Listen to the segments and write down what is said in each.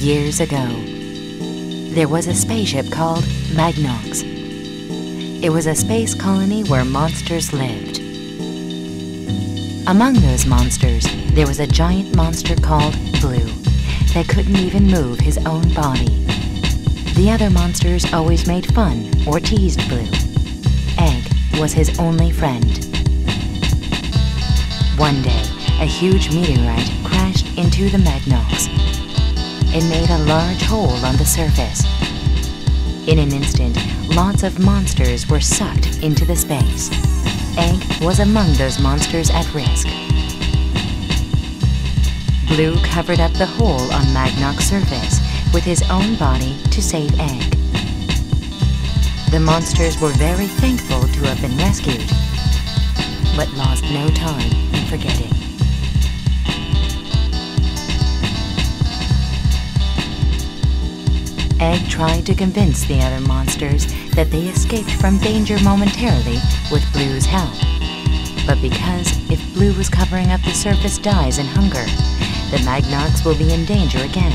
Years ago, there was a spaceship called Magnox. It was a space colony where monsters lived. Among those monsters, there was a giant monster called Blue that couldn't even move his own body. The other monsters always made fun or teased Blue. Egg was his only friend. One day, a huge meteorite crashed into the Magnox. It made a large hole on the surface. In an instant, lots of monsters were sucked into the space. Egg was among those monsters at risk. Blue covered up the hole on Magnox's surface with his own body to save Egg. The monsters were very thankful to have been rescued, but lost no time in forgetting. Egg tried to convince the other monsters that they escaped from danger momentarily with Blue's help. But because if Blue was covering up the surface dies in hunger, the Magnox will be in danger again.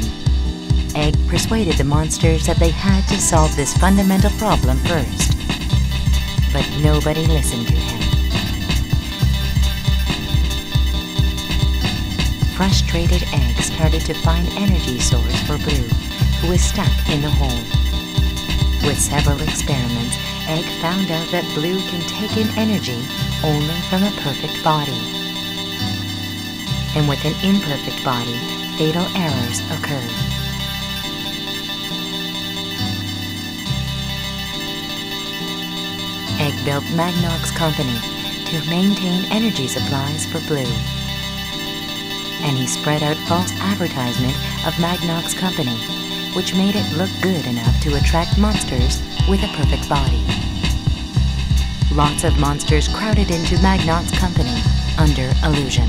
Egg persuaded the monsters that they had to solve this fundamental problem first. But nobody listened to him. Frustrated Egg started to find energy source for Blue who was stuck in the hole. With several experiments, Egg found out that Blue can take in energy only from a perfect body. And with an imperfect body, fatal errors occur. Egg built Magnox Company to maintain energy supplies for Blue. And he spread out false advertisement of Magnox Company which made it look good enough to attract monsters with a perfect body. Lots of monsters crowded into Magnox Company under illusion.